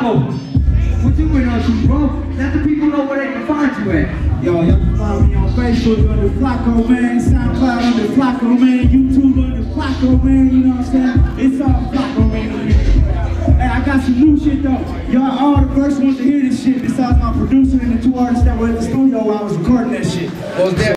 What you doing up you, bro? Let the people know where they can find you at. Yo, y'all can follow me on Facebook under Flacco Man, SoundCloud under Flacco Man, YouTube under Flacco Man, you know what I'm saying? It's all Flacco Man here. Hey, I got some new shit though. Y'all all the first ones to hear this shit besides my producer and the two artists that were in the studio while I was recording that shit. Well,